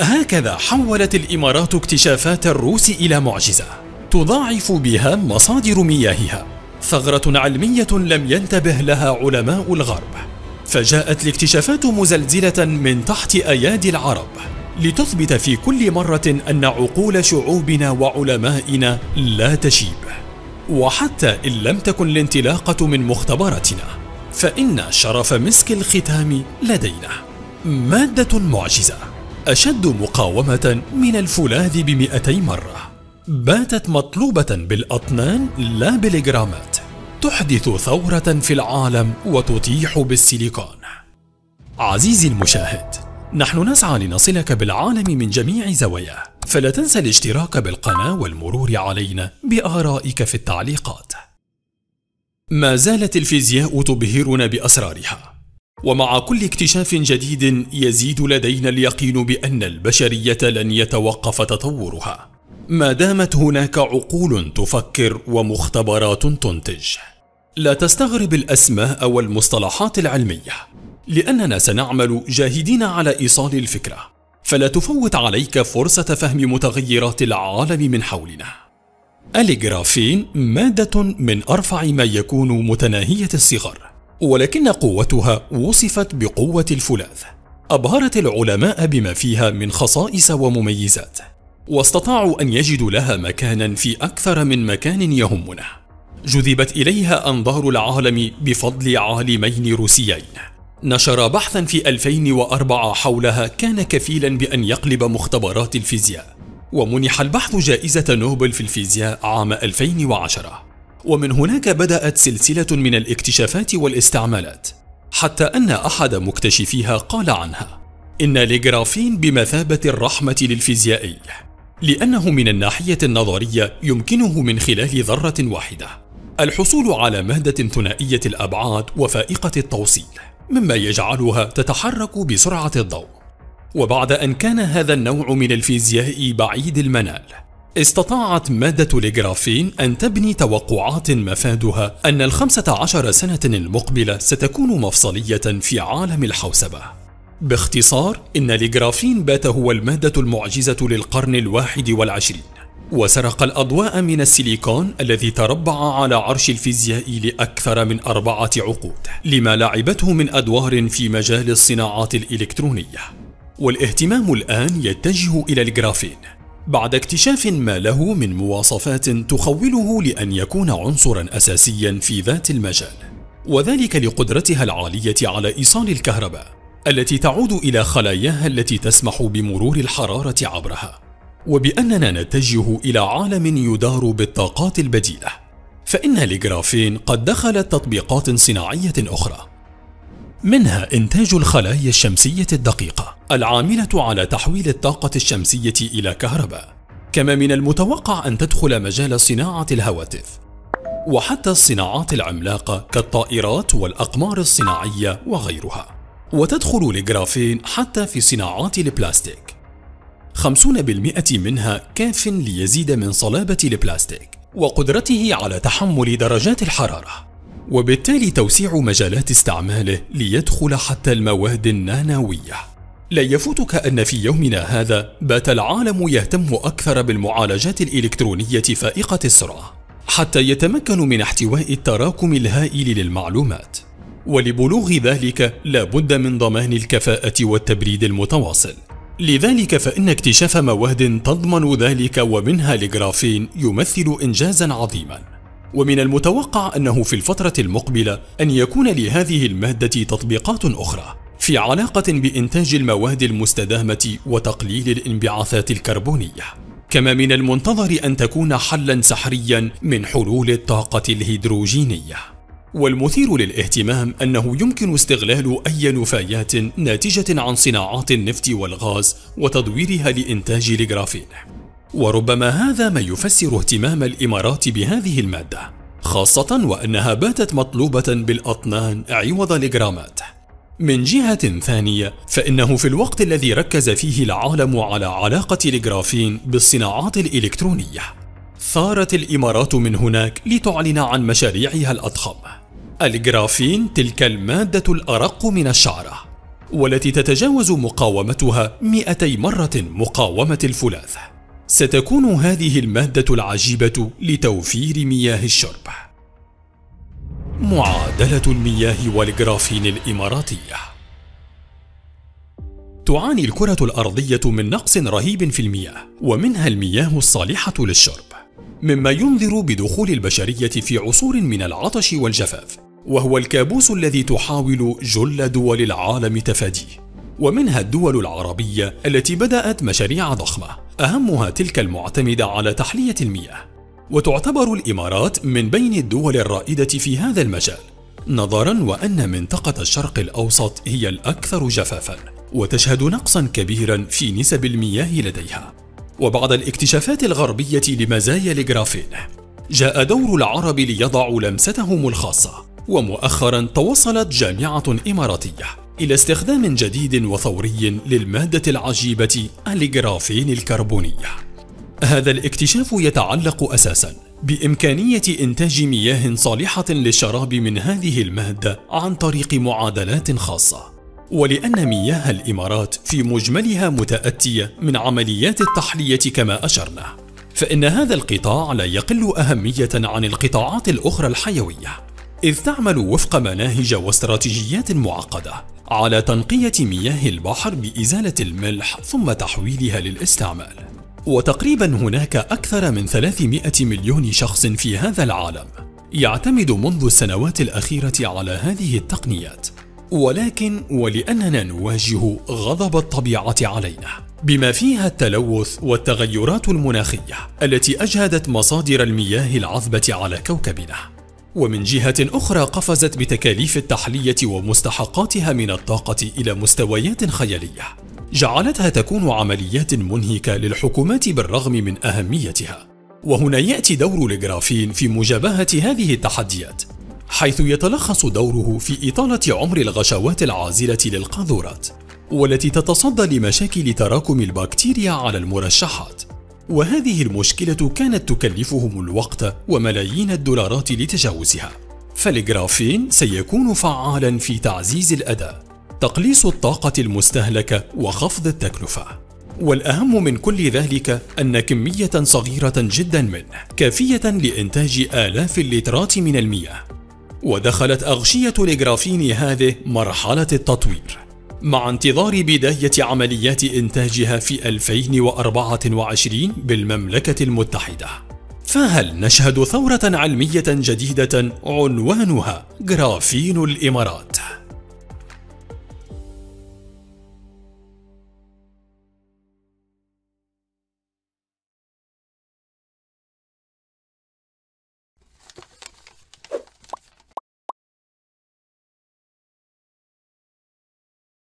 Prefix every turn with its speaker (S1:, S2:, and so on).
S1: هكذا حولت الإمارات اكتشافات الروس إلى معجزة تضاعف بها مصادر مياهها. ثغرة علمية لم ينتبه لها علماء الغرب. فجاءت الاكتشافات مزلزلة من تحت أيادي العرب لتثبت في كل مرة أن عقول شعوبنا وعلمائنا لا تشيب. وحتى إن لم تكن الانطلاقة من مختبراتنا فإن شرف مسك الختام لدينا. مادة معجزة. أشد مقاومة من الفولاذ بمئتي مرة. باتت مطلوبة بالأطنان لا بالجرامات تحدث ثورة في العالم وتطيح بالسيليكون. عزيزي المشاهد نحن نسعى لنصلك بالعالم من جميع زواياه. فلا تنسى الاشتراك بالقناة والمرور علينا بآرائك في التعليقات. ما زالت الفيزياء تبهرنا بأسرارها. ومع كل اكتشاف جديد يزيد لدينا اليقين بأن البشرية لن يتوقف تطورها. ما دامت هناك عقول تفكر ومختبرات تنتج لا تستغرب الأسماء والمصطلحات العلمية. لأننا سنعمل جاهدين على إيصال الفكرة فلا تفوت عليك فرصة فهم متغيرات العالم من حولنا. الجرافين مادة من أرفع ما يكون متناهية الصغر. ولكن قوتها وصفت بقوة الفولاذ. أبهرت العلماء بما فيها من خصائص ومميزات واستطاعوا أن يجدوا لها مكانا في أكثر من مكان يهمنا. جذبت إليها أنظار العالم بفضل عالمين روسيين. نشر بحثا في 2004 حولها كان كفيلا بأن يقلب مختبرات الفيزياء ومنح البحث جائزة نوبل في الفيزياء عام 2010 ومن هناك بدأت سلسلة من الاكتشافات والاستعمالات حتى أن أحد مكتشفيها قال عنها إن الجرافين بمثابة الرحمة للفيزيائي لأنه من الناحية النظرية يمكنه من خلال ذرة واحدة الحصول على مادة ثنائية الأبعاد وفائقة التوصيل مما يجعلها تتحرك بسرعة الضوء. وبعد أن كان هذا النوع من الفيزياء بعيد المنال استطاعت مادة الجرافين أن تبني توقعات مفادها أن الخمسة عشر سنة المقبلة ستكون مفصلية في عالم الحوسبة. باختصار إن الجرافين بات هو المادة المعجزة للقرن الواحد والعشرين. وسرق الأضواء من السيليكون الذي تربع على عرش الفيزياء لأكثر من أربعة عقود لما لعبته من أدوار في مجال الصناعات الإلكترونية. والاهتمام الآن يتجه إلى الجرافين بعد اكتشاف ما له من مواصفات تخوله لأن يكون عنصرا أساسيا في ذات المجال وذلك لقدرتها العالية على إيصال الكهرباء التي تعود إلى خلاياها التي تسمح بمرور الحرارة عبرها وبأننا نتجه إلى عالم يدار بالطاقات البديلة فإن الجرافين قد دخلت تطبيقات صناعية أخرى منها إنتاج الخلايا الشمسية الدقيقة العاملة على تحويل الطاقة الشمسية إلى كهرباء. كما من المتوقع أن تدخل مجال صناعة الهواتف وحتى الصناعات العملاقة كالطائرات والأقمار الصناعية وغيرها. وتدخل الجرافين حتى في صناعات البلاستيك. 50% منها كاف ليزيد من صلابة البلاستيك وقدرته على تحمل درجات الحرارة. وبالتالي توسيع مجالات استعماله ليدخل حتى المواد النانوية. لا يفوتك أن في يومنا هذا بات العالم يهتم أكثر بالمعالجات الإلكترونية فائقة السرعة حتى يتمكن من احتواء التراكم الهائل للمعلومات. ولبلوغ ذلك لا بد من ضمان الكفاءة والتبريد المتواصل. لذلك فإن اكتشاف مواد تضمن ذلك ومنها الجرافين يمثل إنجازا عظيما. ومن المتوقع أنه في الفترة المقبلة أن يكون لهذه المادة تطبيقات أخرى في علاقة بإنتاج المواد المستدامة وتقليل الانبعاثات الكربونية. كما من المنتظر أن تكون حلا سحريا من حلول الطاقة الهيدروجينية. والمثير للاهتمام أنه يمكن استغلال أي نفايات ناتجة عن صناعات النفط والغاز وتدويرها لإنتاج الجرافين. وربما هذا ما يفسر اهتمام الإمارات بهذه المادة خاصة وأنها باتت مطلوبة بالأطنان عوض الجرامات من جهة ثانية فإنه في الوقت الذي ركز فيه العالم على علاقة الجرافين بالصناعات الإلكترونية. ثارت الإمارات من هناك لتعلن عن مشاريعها الأضخم. الجرافين تلك المادة الأرق من الشعرة والتي تتجاوز مقاومتها 200 مرة مقاومة الفولاذ. ستكون هذه المادة العجيبة لتوفير مياه الشرب. معادلة المياه والجرافين الإماراتية. تعاني الكرة الأرضية من نقص رهيب في المياه ومنها المياه الصالحة للشرب مما ينذر بدخول البشرية في عصور من العطش والجفاف وهو الكابوس الذي تحاول جل دول العالم تفاديه. ومنها الدول العربية التي بدأت مشاريع ضخمة. أهمها تلك المعتمدة على تحلية المياه. وتعتبر الإمارات من بين الدول الرائدة في هذا المجال نظرا وأن منطقة الشرق الأوسط هي الأكثر جفافا وتشهد نقصا كبيرا في نسب المياه لديها. وبعد الاكتشافات الغربية لمزايا الجرافين جاء دور العرب ليضعوا لمستهم الخاصة ومؤخرا توصلت جامعة إماراتية. إلى استخدام جديد وثوري للمادة العجيبة الجرافين الكربونية. هذا الاكتشاف يتعلق أساسا بإمكانية إنتاج مياه صالحة للشراب من هذه المادة عن طريق معادلات خاصة. ولأن مياه الإمارات في مجملها متأتية من عمليات التحلية كما أشرنا فإن هذا القطاع لا يقل أهمية عن القطاعات الأخرى الحيوية. إذ تعمل وفق مناهج واستراتيجيات معقدة على تنقية مياه البحر بإزالة الملح ثم تحويلها للاستعمال. وتقريبا هناك أكثر من 300 مليون شخص في هذا العالم يعتمد منذ السنوات الأخيرة على هذه التقنيات. ولكن ولأننا نواجه غضب الطبيعة علينا بما فيها التلوث والتغيرات المناخية التي أجهدت مصادر المياه العذبة على كوكبنا. ومن جهة أخرى قفزت بتكاليف التحلية ومستحقاتها من الطاقة إلى مستويات خيالية. جعلتها تكون عمليات منهكة للحكومات بالرغم من أهميتها. وهنا يأتي دور الجرافين في مجابهة هذه التحديات حيث يتلخص دوره في إطالة عمر الغشوات العازلة للقاذورات والتي تتصدى لمشاكل تراكم البكتيريا على المرشحات. وهذه المشكلة كانت تكلفهم الوقت وملايين الدولارات لتجاوزها. فالجرافين سيكون فعالا في تعزيز الأداء تقليص الطاقة المستهلكة وخفض التكلفة. والأهم من كل ذلك أن كمية صغيرة جدا منه كافية لإنتاج آلاف اللترات من المياه. ودخلت أغشية الجرافين هذه مرحلة التطوير. مع انتظار بداية عمليات إنتاجها في 2024 بالمملكة المتحدة. فهل نشهد ثورة علمية جديدة؟ عنوانها جرافين الإمارات.